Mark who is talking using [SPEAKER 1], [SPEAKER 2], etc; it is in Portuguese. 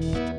[SPEAKER 1] Música